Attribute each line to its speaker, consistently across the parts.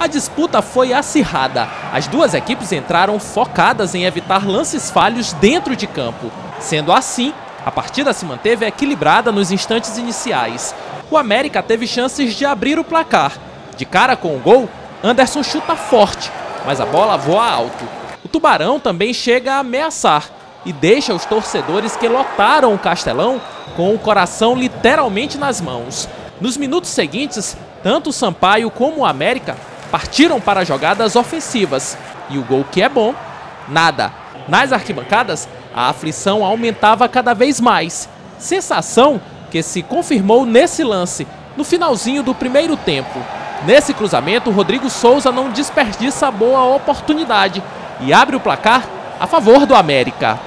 Speaker 1: A disputa foi acirrada. As duas equipes entraram focadas em evitar lances falhos dentro de campo. Sendo assim, a partida se manteve equilibrada nos instantes iniciais. O América teve chances de abrir o placar. De cara com o gol, Anderson chuta forte, mas a bola voa alto. O Tubarão também chega a ameaçar e deixa os torcedores que lotaram o Castelão com o coração literalmente nas mãos. Nos minutos seguintes, tanto o Sampaio como o América partiram para jogadas ofensivas. E o gol que é bom, nada. Nas arquibancadas, a aflição aumentava cada vez mais. Sensação que se confirmou nesse lance, no finalzinho do primeiro tempo. Nesse cruzamento, Rodrigo Souza não desperdiça a boa oportunidade e abre o placar a favor do América.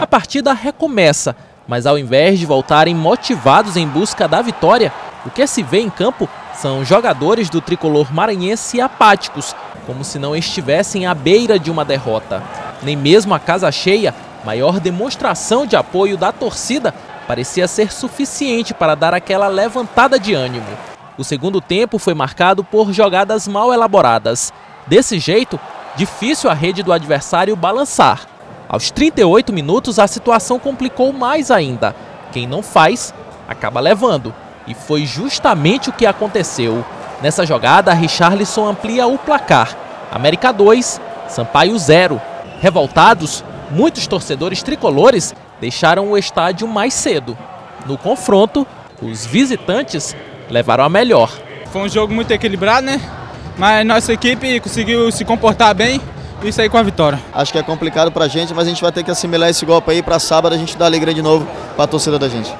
Speaker 1: A partida recomeça, mas ao invés de voltarem motivados em busca da vitória, o que se vê em campo são jogadores do tricolor maranhense apáticos, como se não estivessem à beira de uma derrota. Nem mesmo a casa cheia, maior demonstração de apoio da torcida, parecia ser suficiente para dar aquela levantada de ânimo. O segundo tempo foi marcado por jogadas mal elaboradas. Desse jeito, difícil a rede do adversário balançar. Aos 38 minutos, a situação complicou mais ainda. Quem não faz, acaba levando. E foi justamente o que aconteceu. Nessa jogada, Richarlison amplia o placar. América 2, Sampaio 0. Revoltados, muitos torcedores tricolores deixaram o estádio mais cedo. No confronto, os visitantes levaram a melhor.
Speaker 2: Foi um jogo muito equilibrado, né? Mas nossa equipe conseguiu se comportar bem e sair com a vitória.
Speaker 3: Acho que é complicado pra gente, mas a gente vai ter que assimilar esse golpe aí para sábado a gente dar alegria de novo para a torcida da gente.